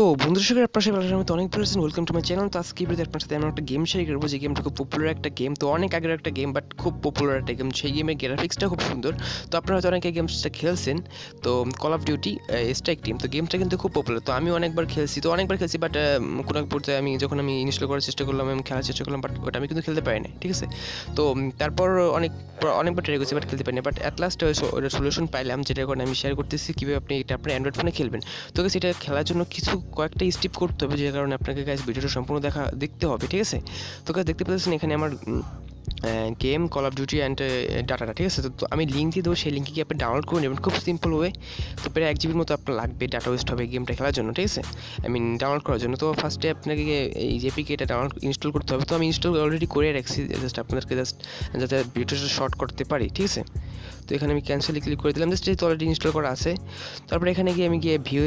তো বন্ধুদের সঙ্গে আপনার সাথে আমি অনেক আছেন। ওয়েলকাম টু মাই চ্যানেল তো আজকে ভিডিওতে আপনার সাথে আমি একটা গেম শেয়ার করব, যে গেমটা খুব পপুলার একটা গেম তো অনেক আগের একটা গেম বাট খুব পপুলার একটা গেম সেই গেমের গ্রাফিক্সটা খুব সুন্দর। তো আপনারা হয়তো অনেকে গেমসটা খেলছেন। তো call of duty strike team তো গেমটা কিন্তু খুব পপুলার তো আমি অনেকবার খেলছি, তো অনেকবার খেলছি বাট কোনো এক পর্যায়ে আমি যখন আমি ইনস্টল করার চেষ্টা করলাম, আমি খেলার চেষ্টা করলাম বাট ওটা আমি কিন্তু খেলতে পারি না ঠিক আছে? তো তারপর অনেক, অনেকবার ট্রাই করছি বাট খেলতে পারি না বাট অ্যাট লাস্ট সলিউশন পাইলাম, যেটা এখন আমি শেয়ার করতেছি, কীভাবে আপনি, এটা আপনার অ্যান্ড্রয়েড ফোনে খেলবেন। তো সেটা খেলার জন্য কিছু কয়েকটা স্টিপ করতে হবে, যে কারণে আপনাকে গাইজ ভিডিওটা সম্পূর্ণ দেখা, দেখতে হবে, ঠিক আছে? তো গাছ দেখতে পাচ্ছেন এখানে আমার game call of duty and ডাটাটা ঠিক আছে? তো আমি লিঙ্ক দিয়ে দেবো, সেই লিঙ্কে কি আপনি ডাউনলোড করে নেবেন খুব সিম্পল ওয়ে তো প্রায় এক জিবির মতো আপনার লাগবে ডাটা ওয়েস্ট হবে গেমটা খেলার জন্য, ঠিক আছে? আই মিন ডাউনলোড করার জন্য। তো ফার্স্টে আপনাকে এই জেপিকে এটা ডাউনলোড ইনস্টল করতে হবে। তো আমি ইনস্টল অলরেডি করে রাখছি জাস্ট আপনাদেরকে জাস্ট যাতে ভিডিওটা শর্ট করতে পারি, ঠিক আছে? তো এখানে আমি ক্যান্সেলে ক্লিক করে দিলাম জাস্ট যেহেতু অলরেডি ইনস্টল করা আছে। তারপরে এখানে গিয়ে আমি গিয়ে ভিউ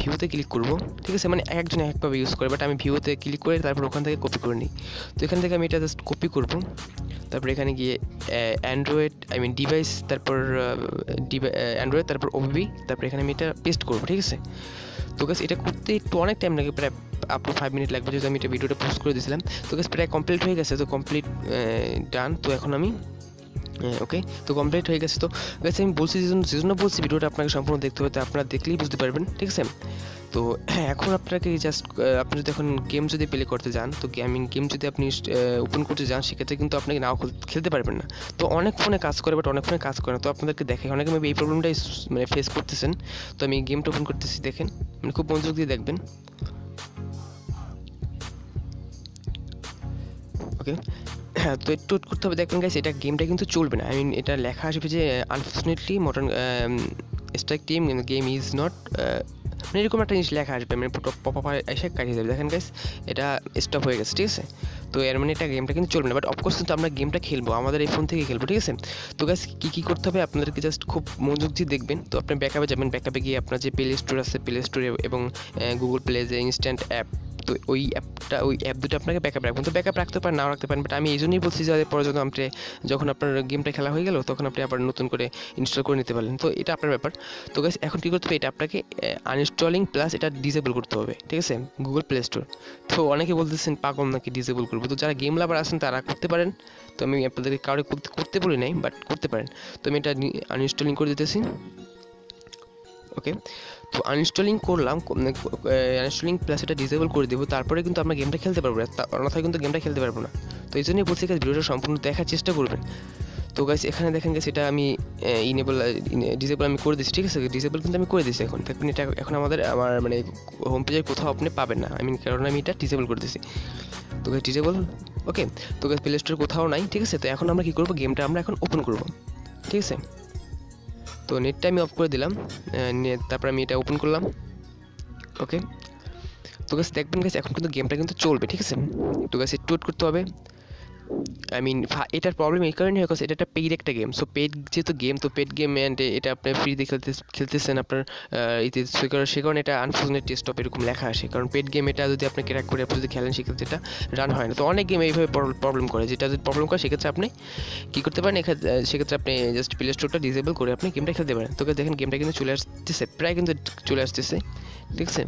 ভিউতে ক্লিক করব, ঠিক আছে? মানে এক একজন একভাবে ইউজ করে বাট আমি ভিউতে ক্লিক করে তারপর ওখান থেকে কপি করে নিই। তো এখান থেকে আমি এটা জাস্ট কপি করব। তারপর এখানে গিয়ে অ্যান্ড্রয়েড আই মিন ডিভাইস তারপর অ্যান্ড্রয়েড তারপর ওবিবি তারপর এখানে আমি এটা পেস্ট করব, ঠিক আছে? তো গাছ এটা করতে একটু অনেক টাইম লাগে, প্রায় আপ টু ফাইভ মিনিট লাগবে, যেহেতু আমি এটা ভিডিওটা পোস্ট করে দিয়েছিলাম। তো গাছ প্রায় কমপ্লিট হয়ে গেছে, তো কমপ্লিট ডান তো এখন আমি ওকে তো কমপ্লিট হয়ে গেছে। তো গেছে আমি বলছি যে জন্য- বলছি, ভিডিওটা আপনাকে সম্পূর্ণ দেখতে হবে আপনারা দেখলেই বুঝতে পারবেন, ঠিক আছে? তো এখন আপনাকে জাস্ট আপনি যদি এখন গেম যদি প্লে করতে যান, তো গেমিং গেম যদি আপনি ওপেন করতে যান, সেক্ষেত্রে কিন্তু আপনাকে নাও খেলতে পারবেন না। তো অনেক ফোনে কাজ করে বাট অনেক ফোনে কাজ করে না। তো আপনাদেরকে দেখে অনেকে মেবি এই প্রবলেমটাই মানে ফেস করতেছেন। তো আমি গেমটা ওপেন করতেছি, দেখেন। মানে খুব মনোযোগ দিয়ে দেখবেন। ওকে হ্যাঁ তো একটু করতে হবে। দেখবেন গাইস এটা গেমটা কিন্তু চলবে না। আই মিন এটা লেখা আসবে যে unfortunately modern strike team game is not মানে এরকম একটা জিনিস লেখা আসবে। মানে পপ আপ এসে কাটিয়ে যাবে দেখেন গাইস এটা স্টপ হয়ে গেছে, ঠিক আছে? তো এর মানে এটা গেমটা কিন্তু চলবে না। বাট অফকোর্স কিন্তু আমরা গেমটা খেলব। আমাদের এই ফোন থেকে খেলব, ঠিক আছে? তো গাইস কী কী করতে হবে আপনাদেরকে জাস্ট খুব মনোযোগ দিয়ে দেখবেন। তো আপনি ব্যাকআপে যাবেন। ব্যাকআপে গিয়ে আপনার যে প্লে স্টোর আছে প্লে স্টোরে এবং গুগল প্লে যে ইনস্ট্যান্ট অ্যাপ তো ওই অ্যাপটা, ওই অ্যাপ দুটো আপনাকে ব্যাকআপ রাখবেন তো ব্যাকআপ রাখতে পারেন, নাও রাখতে পারেন বাট আমি এই জন্যই বলছি যে পরে যখন আপনি যখন আপনার গেমটা খেলা হয়ে গেল, তখন আপনি আবার নতুন করে ইনস্টল করে নিতে পারলেন। তো এটা আপনার ব্যাপার। তো গাইস এখন কী করতে হবে? এটা আপনাকে আনইনস্টলিং প্লাস এটা ডিসেবল করতে হবে, ঠিক আছে? গুগল প্লে স্টোর তো অনেকে বলতেছেন, পাগল নাকি ডিসেবল করব? তো যারা গেম লাভার আছেন, তারা করতে পারেন। তো আমি আপনাদেরকে কাউকে করতে বলি নাই বাট করতে পারেন। তো আমি এটা আনইনস্টলিং করে দিতেছি। ওকে তো আনইনস্টলিং করলাম আনইনস্টলিং প্লাস এটা ডিসেবল করে দেবো, তারপরে কিন্তু আমরা গেমটা খেলতে পারব না। অন্যথায় কিন্তু গেমটা খেলতে পারব না। তো এই জন্যই বলছি গাছ ভিডিওটা সম্পূর্ণ দেখার চেষ্টা করবেন। তো গাইস এখানে দেখেন গেছে এটা আমি ইনেবল ডিসেবল আমি করে দিচ্ছি ঠিক আছে? ডিসেবল কিন্তু আমি করে দিচ্ছি এখন। দেখবেন এটা এখন আমাদের, আমার মানে হোম পেজের কোথাও আপনি পাবেন না। আই মিন কারণ আমি এটা ডিসেবল করে দিচ্ছি তো গাইস ডিসেবল ওকে তো গাইস প্লে স্টোর কোথাও নাই, ঠিক আছে? তো এখন আমরা কী করব? গেমটা আমরা এখন ওপেন করব। ঠিক আছে? তো নেটটা আমি অফ করে দিলাম তারপর আমি এটা ওপেন করলাম ওকে তো গাছ দেখবেন গাছ এখন কিন্তু গেমটা কিন্তু চলবে, ঠিক আছে? তো গাছ wait করতে হবে। আই মিন এটার প্রবলেম এই কারণে হয় এটা একটা পেইড একটা গেম সো পেইড যেহেতু গেম তো পেইড গেম অ্যান্ড এটা আপনি ফ্রিতে খেলতে, খেলতেছেন আপনার এতে সে কারণে এটা আনফর্চুনেট টেস্টপ এরকম লেখা আসে। কারণ পেড গেম এটা যদি আপনি ক্র্যাক করে আপনি যদি খেলেন, সেক্ষেত্রে এটা রান হয় না। তো অনেক গেম এইভাবে প্রবলেম করে। যেটা যদি প্রবলেম করে, সেক্ষেত্রে আপনি কী করতে পারেন? সেক্ষেত্রে আপনি জাস্ট প্লে স্টোরটা ডিসেবল করে আপনি গেমটা খেলতে পারেন। তোকে দেখেন গেমটা কিন্তু চলে আসতেছে, প্রায় কিন্তু চলে আসতেছে। ঠিক আছে?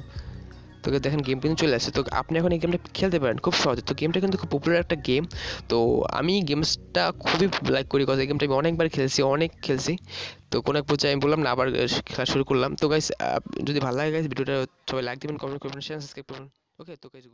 তোকে দেখেন গেম কিন্তু চলে আসছে। তো আপনি এখন এই গেমটা খেলতে পারেন, খুব সহজে। তো গেমটা কিন্তু খুব পপুলার একটা গেম তো আমি গেমসটা খুবই লাইক করি কথা এই গেমটা আমি অনেকবার খেলছি, অনেক খেলছি। তো কোনো এক পর্যায়ে আমি বললাম, না, আবার খেলা শুরু করলাম। তো গাইস যদি ভালো লাগে গাইস ভিডিওটা সবাই লাইক দেবেন কমেন্ট করবেন শেয়ার সাবস্ক্রাইব করবেন। ওকে তো গাইস